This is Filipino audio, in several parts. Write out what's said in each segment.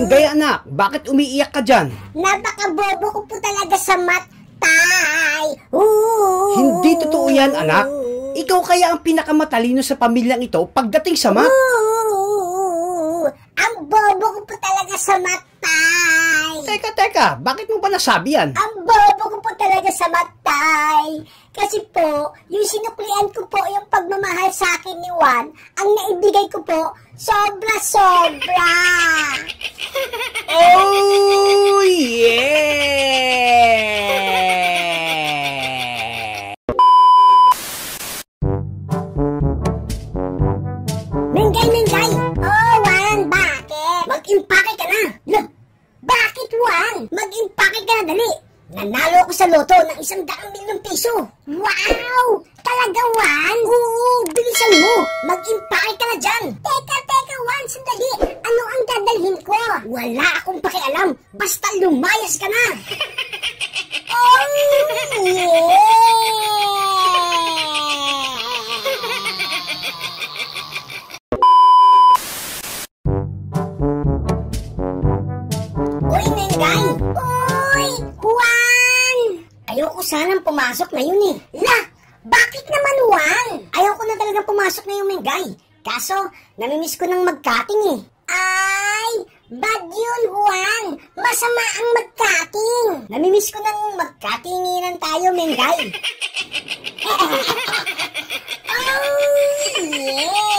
Mengay anak, bakit umiiyak ka dyan? Napakabobo ko po talaga sa mat, tay. Ooh. Hindi totoo yan anak. Ikaw kaya ang pinakamatalino sa pamilyang ito pagdating sa math. Ooh. Ang bobo ko po talaga sa mat. Teka, teka, bakit mo ba nasabi yan? Ang bobo ko po talaga sa matay. Kasi po, yung sinuklian ko po yung pagmamahal sa akin ni Juan, ang naibigay ko po, sobra-sobra. Oh, Juan? Mag-impake ka na, dali. Nanalo ako sa loto ng isang daang milyong piso. Wow! Talaga, Juan? Oo, bilisan mo. Mag-impake ka na dyan. Teka, teka, Juan, sandali. Ano ang dadalhin ko? Wala akong pakialam. Basta lumayas ka na. oh, yeah! Ayoko sanang pumasok ngayon eh. La! Bakit naman, Juan? Ayoko na talaga pumasok ngayong Mengay. Kaso, namimiss ko ng magkating eh. Ay! Bad yun, Juan! Masama ang magkating! Namimiss ko ng magkatinginan tayo, Mengay. oh, yeah!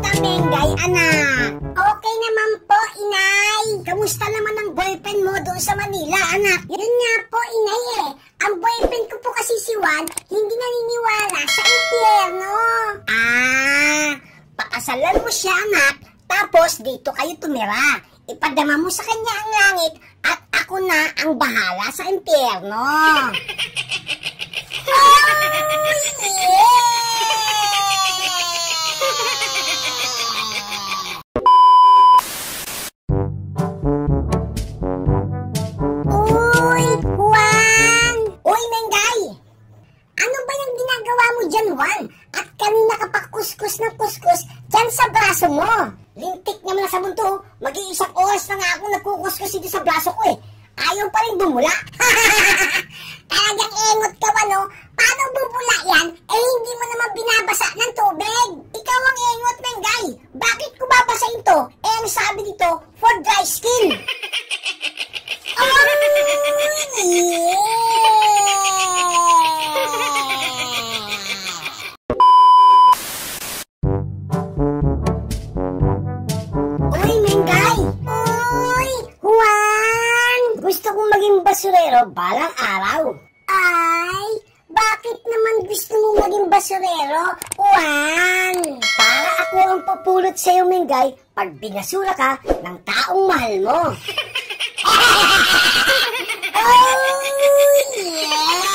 Kamusta, Mengay, anak? Okay naman po, inay. Kamusta naman ang boyfriend mo doon sa Manila, anak? Yun nga po, inay eh. Ang boyfriend ko po kasi si Juan, hindi naniniwala sa impyerno. Ah, pakasalan mo siya, anak. Tapos, dito kayo tumira. Ipadama mo sa kanya ang langit at ako na ang bahala sa impyerno. oh, yeah! Dyan, Juan? At kanina ka pa kuskus na kuskus dyan sa braso mo. Lintik naman na sa mundo. Mag-iisang oras na nga ako nagkukuskus dito sa braso ko eh. Ayaw pa rin bumula. Talagang engot ka ba, no? Paano bubula yan? Eh, hindi mo naman binabasa ng tubig. Ikaw ang engot, Mengay. Bakit ko babasahin to? Eh, ang sabi dito, for dry skin. Oh, yeah! Basurero balang araw. Ay, bakit naman gusto mo maging basurero, Juan? Para ako ang pupulot sa'yo, Mengay, pag binasura ka ng taong mahal mo. oh, yeah!